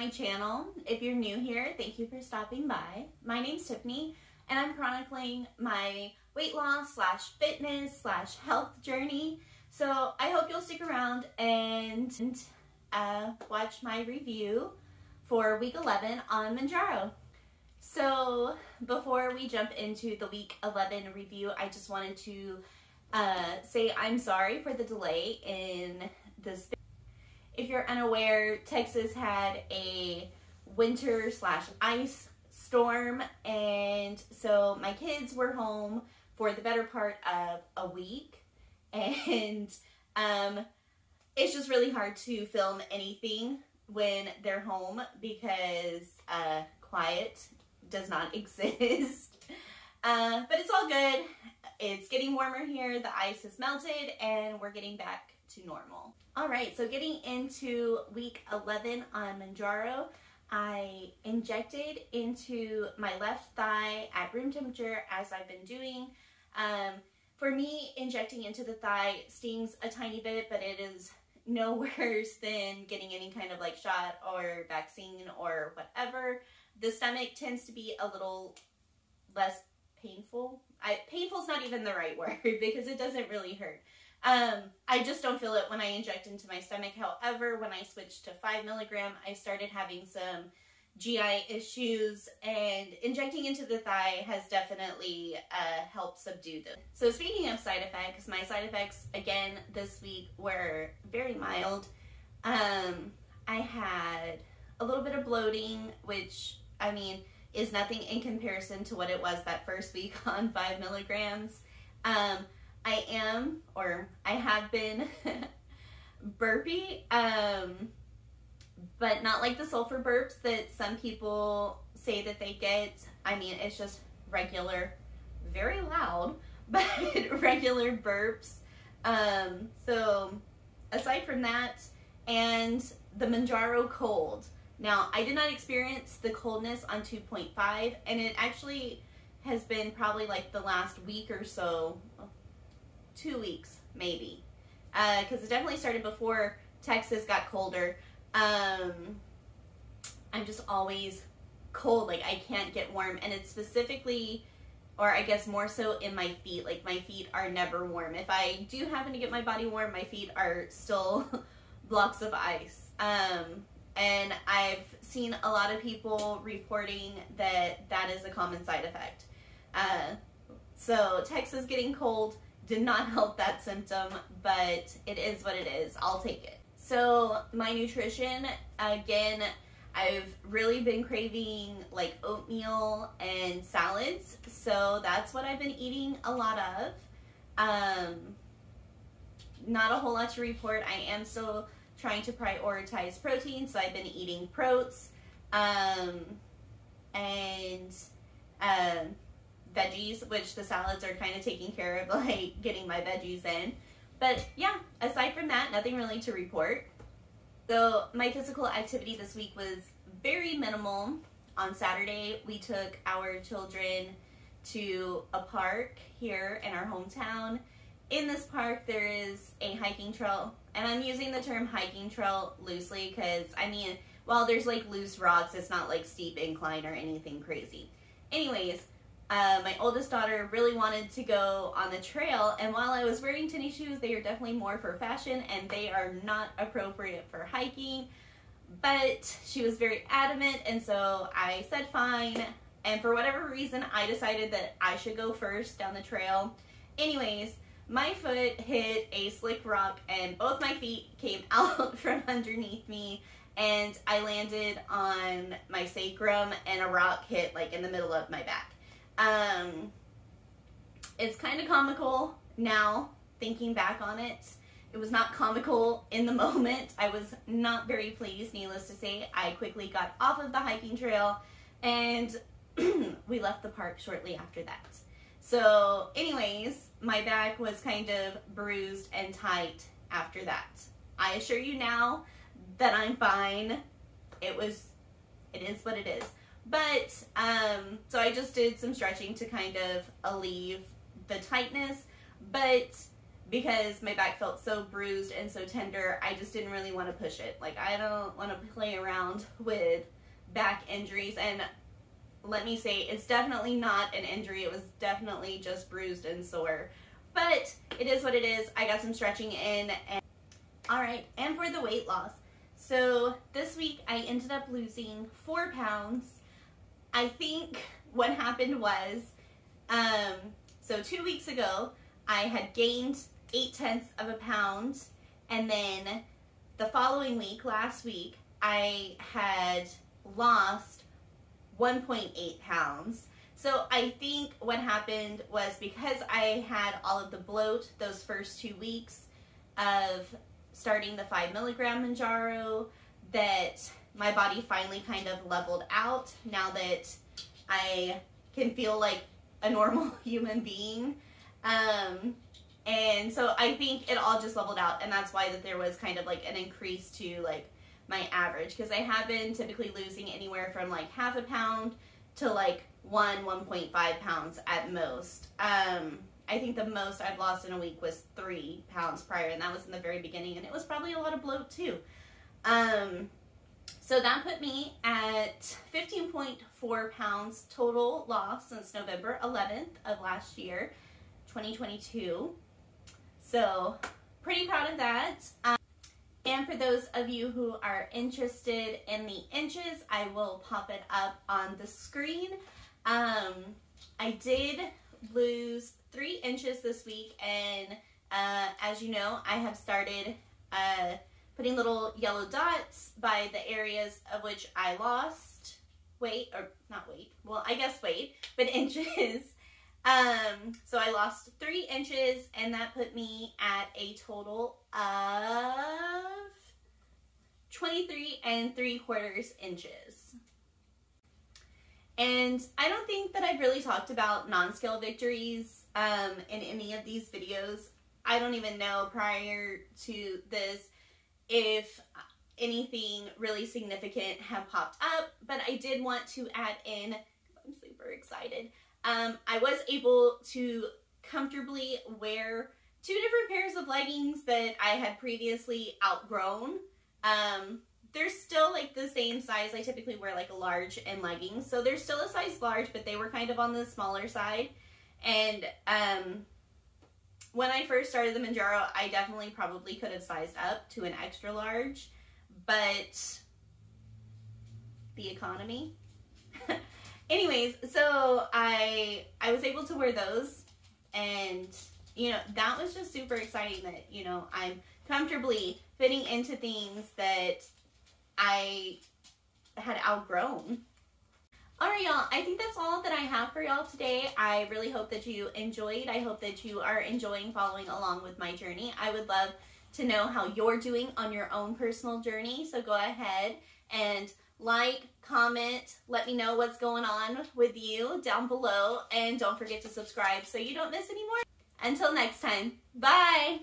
my channel. If you're new here, thank you for stopping by. My name's Tiffany and I'm chronicling my weight loss slash fitness slash health journey. So I hope you'll stick around and uh, watch my review for week 11 on Mounjaro. So before we jump into the week 11 review, I just wanted to uh, say I'm sorry for the delay in this. If you're unaware, Texas had a winter slash ice storm and so my kids were home for the better part of a week and um, it's just really hard to film anything when they're home because uh, quiet does not exist. Uh, but it's all good. It's getting warmer here. The ice has melted and we're getting back to normal. All right, so getting into week 11 on Mounjaro, I injected into my left thigh at room temperature as I've been doing. Um, for me, injecting into the thigh stings a tiny bit, but it is no worse than getting any kind of like shot or vaccine or whatever. The stomach tends to be a little less painful. I, painful is not even the right word because it doesn't really hurt. Um, I just don't feel it when I inject into my stomach. However, when I switched to five milligram, I started having some GI issues and injecting into the thigh has definitely uh, helped subdue them. So speaking of side effects, my side effects again this week were very mild. Um, I had a little bit of bloating, which I mean is nothing in comparison to what it was that first week on five milligrams. Um, I am, or I have been burpy, um, but not like the sulfur burps that some people say that they get. I mean, it's just regular, very loud, but regular burps. Um, so aside from that, and the Mounjaro cold. Now, I did not experience the coldness on 2.5, and it actually has been probably like the last week or so, two weeks maybe, because uh, it definitely started before Texas got colder. Um, I'm just always cold, like I can't get warm, and it's specifically, or I guess more so in my feet. Like my feet are never warm. If I do happen to get my body warm, my feet are still blocks of ice. Um, and I've seen a lot of people reporting that that is a common side effect. Uh, so Texas getting cold did not help that symptom, but it is what it is. I'll take it. So my nutrition, again, I've really been craving like oatmeal and salads. So that's what I've been eating a lot of. Um, not a whole lot to report. I am still trying to prioritize protein. So I've been eating protes um, and um, veggies, which the salads are kind of taking care of, like getting my veggies in. But yeah, aside from that, nothing really to report. So my physical activity this week was very minimal. On Saturday, we took our children to a park here in our hometown. In this park, there is a hiking trail, and I'm using the term hiking trail loosely because, I mean, while there's like loose rocks, it's not like steep incline or anything crazy. Anyways, uh, my oldest daughter really wanted to go on the trail, and while I was wearing tennis shoes, they are definitely more for fashion and they are not appropriate for hiking. But she was very adamant, and so I said fine. And for whatever reason, I decided that I should go first down the trail. Anyways, my foot hit a slick rock, and both my feet came out from underneath me and I landed on my sacrum and a rock hit like in the middle of my back. Um, it's kind of comical now, thinking back on it. It was not comical in the moment. I was not very pleased, needless to say. I quickly got off of the hiking trail and we left the park shortly after that. So, anyways, my back was kind of bruised and tight after that. I assure you now that I'm fine. It was, it is what it is. But, um, so I just did some stretching to kind of alleviate the tightness. But because my back felt so bruised and so tender, I just didn't really want to push it. Like, I don't want to play around with back injuries. And let me say, it's definitely not an injury. It was definitely just bruised and sore. But it is what it is. I got some stretching in. And... All right, and for the weight loss. So this week I ended up losing four pounds. I think what happened was, um, so two weeks ago, I had gained eight tenths of a pound. And then the following week, last week, I had lost 1.8 pounds. So I think what happened was because I had all of the bloat those first two weeks of starting the five milligram Mounjaro, that my body finally kind of leveled out now that I can feel like a normal human being. Um, and so I think it all just leveled out, and that's why that there was kind of like an increase to like my average because I have been typically losing anywhere from like half a pound to like one, 1.5 pounds at most. Um, I think the most I've lost in a week was three pounds prior, and that was in the very beginning, and it was probably a lot of bloat too. Um, so that put me at 15.4 pounds total loss since November 11th of last year, 2022. So pretty proud of that. Um, and for those of you who are interested in the inches, I will pop it up on the screen. Um, I did lose three inches this week, and uh, as you know, I have started uh, putting little yellow dots by the areas of which I lost weight, or not weight, well, I guess weight, but inches. Um, so I lost three inches and that put me at a total of 23 and three quarters inches. And I don't think that I've really talked about non-scale victories um, in any of these videos. I don't even know prior to this if anything really significant had popped up, but I did want to add in, I'm super excited, um, I was able to comfortably wear two different pairs of leggings that I had previously outgrown. Um, they're still like the same size. I typically wear like a large in leggings. So they're still a size large, but they were kind of on the smaller side. And um, when I first started the Mounjaro, I definitely probably could have sized up to an extra large, but the economy anyways, so I I was able to wear those and you know, that was just super exciting that, you know, I'm comfortably fitting into things that I had outgrown. Alright y'all, I think that's all that I have for y'all today. I really hope that you enjoyed. I hope that you are enjoying following along with my journey. I would love to know how you're doing on your own personal journey. So go ahead and like, comment, let me know what's going on with you down below, and don't forget to subscribe so you don't miss any more. Until next time, bye!